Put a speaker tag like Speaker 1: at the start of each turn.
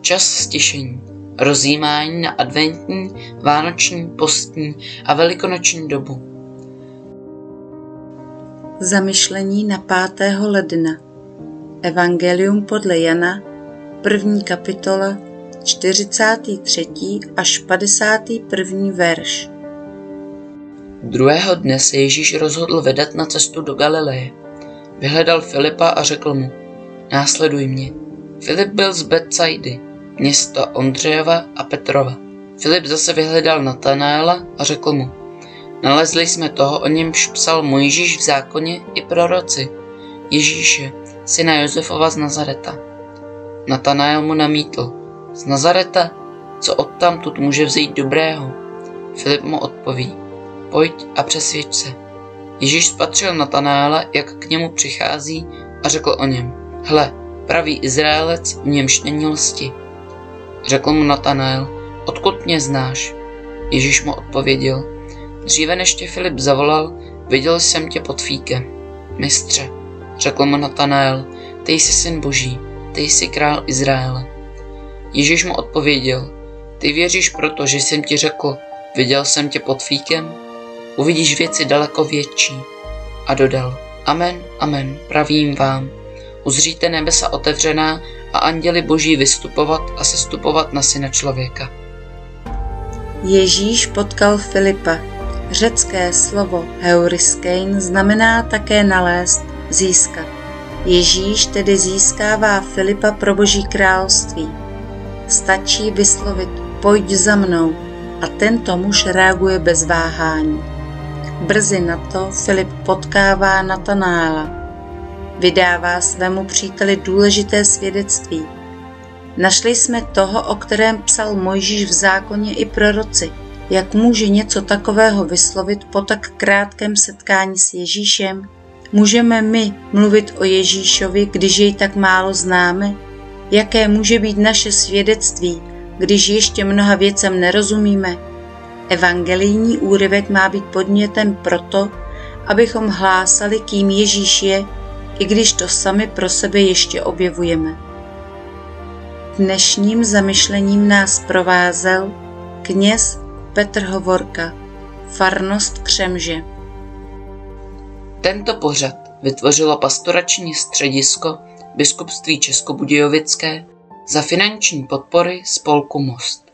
Speaker 1: Čas stěšení, rozjímání na adventní, vánoční, postní a velikonoční dobu.
Speaker 2: Zamyšlení na 5. ledna Evangelium podle Jana, první kapitola, 43. až 51. verš.
Speaker 1: Druhého dne se Ježíš rozhodl vydat na cestu do Galileje. Vyhledal Filipa a řekl mu, následuj mě. Filip byl z Betsaidy, města Ondřejeva a Petrova. Filip zase vyhledal Natanaela a řekl mu, nalezli jsme toho, o němž psal Mojžíš v zákoně i proroci, Ježíše, syna Josefova z Nazareta. Natanael mu namítl, z Nazareta, co odtamtud může vzít dobrého? Filip mu odpoví, pojď a přesvědč se. Ježíš spatřil Natanaela, jak k němu přichází a řekl o něm, hle, pravý Izraelec, v němž není lsti. Řekl mu Natanael, odkud mě znáš? Ježíš mu odpověděl, dříve než tě Filip zavolal, viděl jsem tě pod fíkem. Mistře, řekl mu Natanael, ty jsi syn boží, ty jsi král Izraele. Ježíš mu odpověděl, ty věříš proto, že jsem ti řekl, viděl jsem tě pod fíkem? Uvidíš věci daleko větší. A dodal, amen, amen, pravím vám, uzříte nebesa otevřená a anděli boží vystupovat a sestupovat na syna člověka.
Speaker 2: Ježíš potkal Filipa. Řecké slovo heuriskein znamená také nalézt, získat. Ježíš tedy získává Filipa pro boží království. Stačí vyslovit pojď za mnou a tento muž reaguje bez váhání. Brzy na to Filip potkává Natanála, vydává svému příteli důležité svědectví. Našli jsme toho, o kterém psal Mojžíš v zákoně i proroci. Jak může něco takového vyslovit po tak krátkém setkání s Ježíšem? Můžeme my mluvit o Ježíšovi, když jej tak málo známe? Jaké může být naše svědectví, když ještě mnoha věcem nerozumíme? Evangelijní úryvek má být podnětem proto, abychom hlásali, kým Ježíš je i když to sami pro sebe ještě objevujeme. Dnešním zamyšlením nás provázel kněz Petr Hovorka, farnost Křemže.
Speaker 1: Tento pořad vytvořilo pastorační středisko biskupství Českobudějovické za finanční podpory spolku Most.